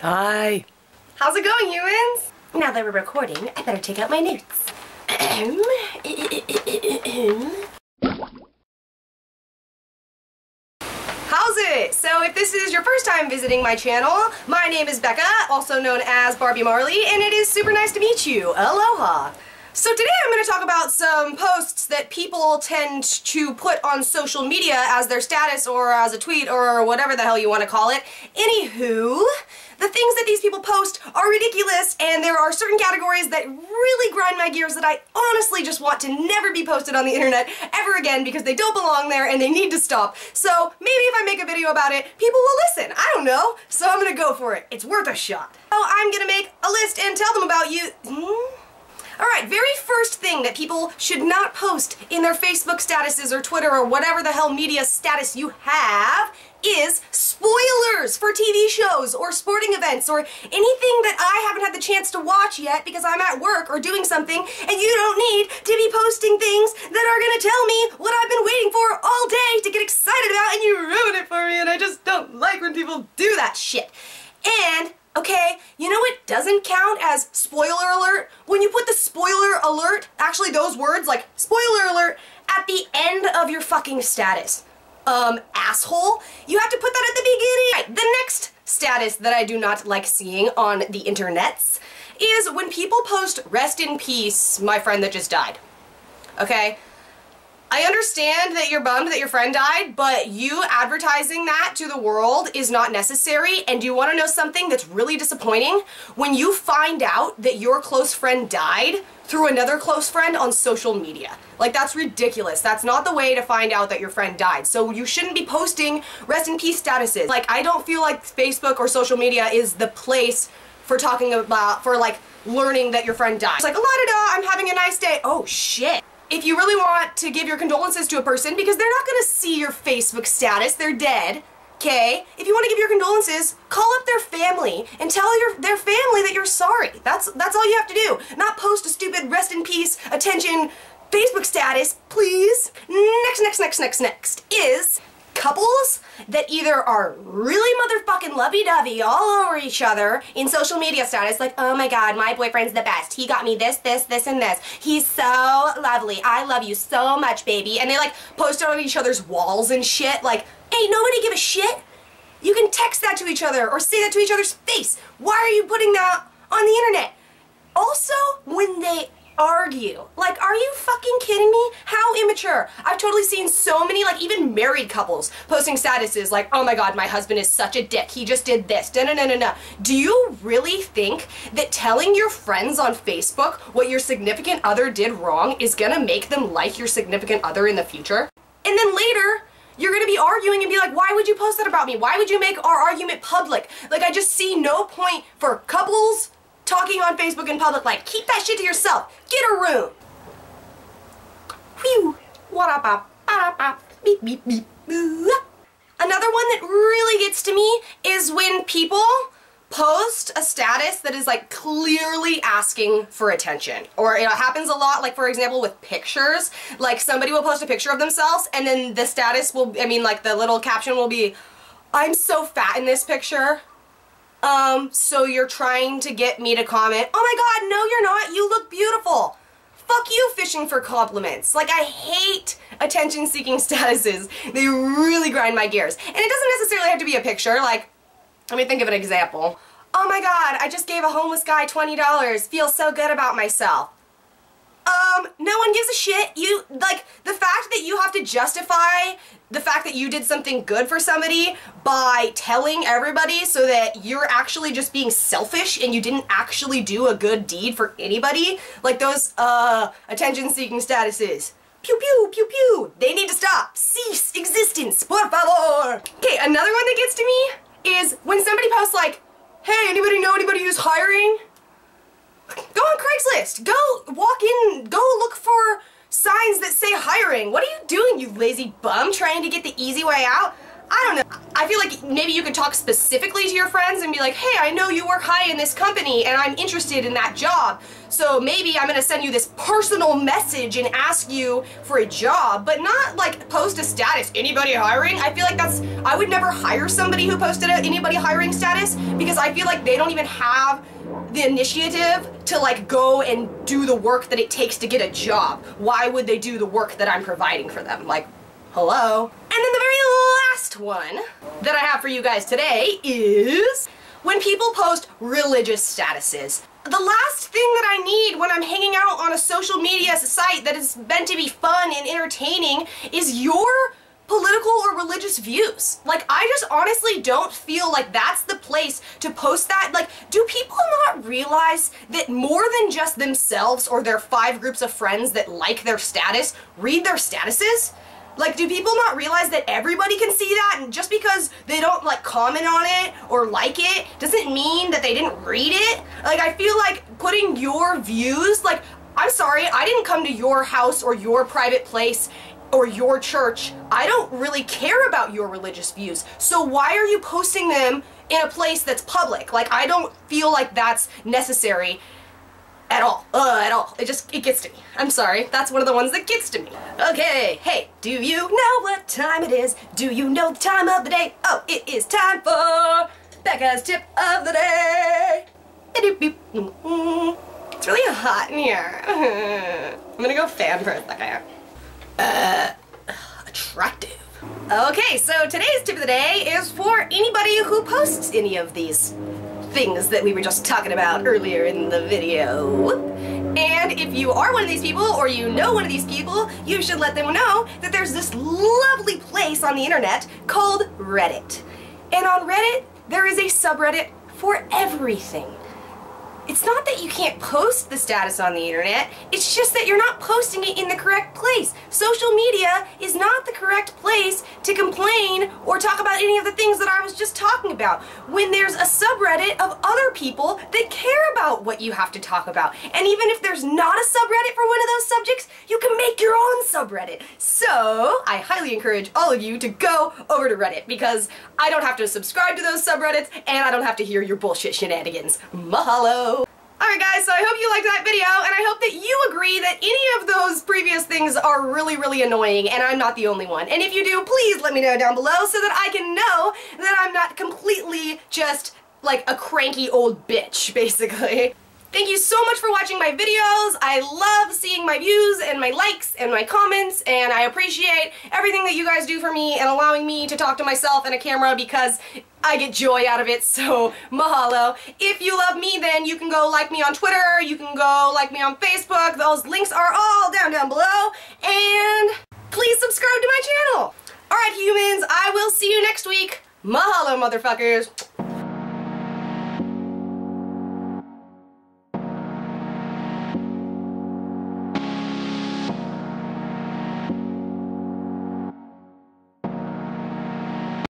Hi. How's it going, humans? Now that we're recording, I better take out my notes. How's it? So if this is your first time visiting my channel, my name is Becca, also known as Barbie Marley, and it is super nice to meet you. Aloha! So today I'm going to talk about some posts that people tend to put on social media as their status or as a tweet or whatever the hell you want to call it. Anywho, the things that these people post are ridiculous and there are certain categories that really grind my gears that I honestly just want to never be posted on the internet ever again because they don't belong there and they need to stop. So maybe if I make a video about it, people will listen. I don't know. So I'm gonna go for it. It's worth a shot. So I'm gonna make a list and tell them about you. Hmm? Alright, very first thing that people should not post in their Facebook statuses or Twitter or whatever the hell media status you have is spoilers for TV shows or sporting events or anything that I haven't had the chance to watch yet because I'm at work or doing something and you don't need to be posting things that are gonna tell me what I've been waiting for all day to get excited about and you ruin it for me and I just don't like when people do that shit. And Okay, you know what doesn't count as spoiler alert? When you put the spoiler alert, actually those words like spoiler alert, at the end of your fucking status. Um, asshole, you have to put that at the beginning. Right, the next status that I do not like seeing on the internets is when people post rest in peace, my friend that just died. Okay? I understand that you're bummed that your friend died, but you advertising that to the world is not necessary. And do you want to know something that's really disappointing? When you find out that your close friend died through another close friend on social media. Like, that's ridiculous. That's not the way to find out that your friend died. So you shouldn't be posting rest in peace statuses. Like, I don't feel like Facebook or social media is the place for talking about, for like, learning that your friend died. It's like, la da da, I'm having a nice day. Oh, shit if you really want to give your condolences to a person, because they're not going to see your Facebook status, they're dead, okay? If you want to give your condolences, call up their family and tell your their family that you're sorry. That's that's all you have to do. Not post a stupid rest in peace, attention, Facebook status, please. Next, next, next, next, next is couples that either are really motherfucking lovey-dovey all over each other in social media status, like, oh my god, my boyfriend's the best. He got me this, this, this, and this. He's so lovely. I love you so much, baby. And they like post it on each other's walls and shit, like, ain't nobody give a shit. You can text that to each other or say that to each other's face. Why are you putting that on the internet? Also, when they argue. Like, are you fucking kidding me? How immature. I've totally seen so many, like, even married couples posting statuses like, oh my god, my husband is such a dick. He just did this. Da -na -na -na -na. Do you really think that telling your friends on Facebook what your significant other did wrong is gonna make them like your significant other in the future? And then later, you're gonna be arguing and be like, why would you post that about me? Why would you make our argument public? Like, I just see no point for couples talking on Facebook in public like, keep that shit to yourself. Get a room. Whew. What up, beep, beep, beep. Another one that really gets to me is when people post a status that is like clearly asking for attention or it happens a lot like for example with pictures like somebody will post a picture of themselves and then the status will I mean like the little caption will be I'm so fat in this picture um, so you're trying to get me to comment, oh my god, no you're not, you look beautiful. Fuck you fishing for compliments. Like, I hate attention-seeking statuses. They really grind my gears. And it doesn't necessarily have to be a picture, like, let me think of an example. Oh my god, I just gave a homeless guy $20. Feel so good about myself. Um, no one gives a shit. You, like, you have to justify the fact that you did something good for somebody by telling everybody so that you're actually just being selfish and you didn't actually do a good deed for anybody, like those, uh, attention-seeking statuses. Pew pew, pew pew. They need to stop. Cease existence, por favor. Okay, another one that gets to me is when somebody posts like, hey, anybody know anybody who's hiring? Go on Craigslist. Go walk in. Go look for that say hiring. What are you doing, you lazy bum, trying to get the easy way out? I don't know. I feel like maybe you could talk specifically to your friends and be like, hey, I know you work high in this company and I'm interested in that job. So maybe I'm gonna send you this personal message and ask you for a job, but not like post a status, anybody hiring? I feel like that's, I would never hire somebody who posted a anybody hiring status because I feel like they don't even have the initiative to like go and do the work that it takes to get a job. Why would they do the work that I'm providing for them? Like, hello? And then the very last one that I have for you guys today is when people post religious statuses. The last thing that I need when I'm hanging out on a social media site that is meant to be fun and entertaining is your political or religious views. Like, I just honestly don't feel like that's the place to post that. Like, do people not realize that more than just themselves or their five groups of friends that like their status read their statuses? Like, do people not realize that everybody can see that and just because they don't, like, comment on it or like it doesn't mean that they didn't read it? Like, I feel like putting your views, like, I'm sorry, I didn't come to your house or your private place or your church. I don't really care about your religious views. So why are you posting them in a place that's public? Like, I don't feel like that's necessary at all. Uh, at all. It just, it gets to me. I'm sorry. That's one of the ones that gets to me. Okay, hey, do you know what time it is? Do you know the time of the day? Oh, it is time for Becca's tip of the day. It's really hot in here. I'm gonna go fan for a second. Uh, attractive. Okay, so today's tip of the day is for anybody who posts any of these things that we were just talking about earlier in the video. And if you are one of these people or you know one of these people, you should let them know that there's this lovely place on the internet called Reddit. And on Reddit, there is a subreddit for everything. It's not that you can't post the status on the internet, it's just that you're not posting it in the correct place. Social media is not the correct place to complain or talk about any of the things that I was just talking about. When there's a subreddit of other people that care about what you have to talk about. And even if there's not a subreddit for one of those subjects, you can make your own subreddit. So, I highly encourage all of you to go over to Reddit because I don't have to subscribe to those subreddits and I don't have to hear your bullshit shenanigans. Mahalo! Alright guys, so I hope you liked that video, and I hope that you agree that any of those previous things are really, really annoying, and I'm not the only one. And if you do, please let me know down below so that I can know that I'm not completely just like a cranky old bitch, basically. Thank you so much for watching my videos. I love seeing my views and my likes and my comments and I appreciate everything that you guys do for me and allowing me to talk to myself in a camera because I get joy out of it, so mahalo. If you love me, then you can go like me on Twitter, you can go like me on Facebook, those links are all down down below, and please subscribe to my channel. Alright humans, I will see you next week. Mahalo motherfuckers.